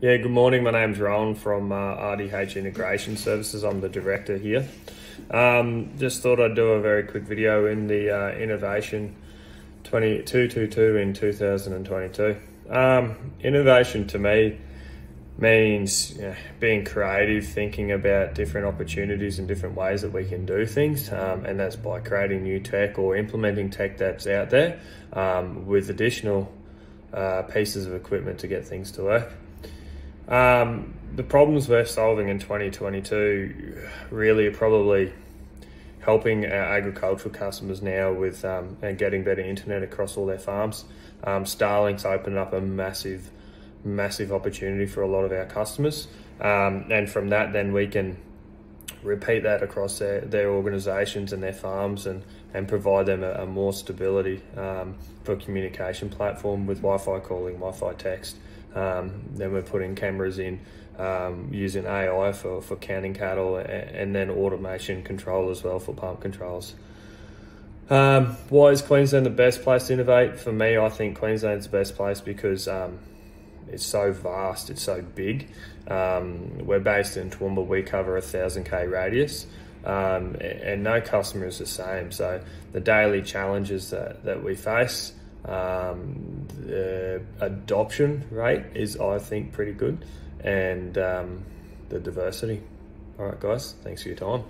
Yeah, good morning. My name's Rowyn from uh, RDH Integration Services. I'm the director here. Um, just thought I'd do a very quick video in the uh, Innovation 2222 in 2022. Um, innovation to me means you know, being creative, thinking about different opportunities and different ways that we can do things, um, and that's by creating new tech or implementing tech that's out there um, with additional uh, pieces of equipment to get things to work. Um, the problems we're solving in 2022 really are probably helping our agricultural customers now with um, and getting better internet across all their farms. Um, Starlink's opened up a massive, massive opportunity for a lot of our customers, um, and from that, then we can repeat that across their, their organisations and their farms and, and provide them a, a more stability um, for communication platform with Wi-Fi calling, Wi-Fi text. Um, then we're putting cameras in um, using AI for, for counting cattle and, and, then automation control as well for pump controls. Um, why is Queensland the best place to innovate? For me, I think Queensland's the best place because um, it's so vast, it's so big. Um, we're based in Toowoomba, we cover a thousand k radius, um, and no customer is the same. So the daily challenges that, that we face, um, the adoption rate is, I think, pretty good, and um, the diversity. All right, guys, thanks for your time.